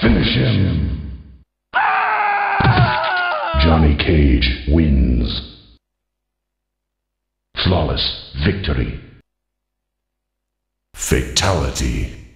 Finish him. Johnny Cage wins. Flawless victory. Fatality.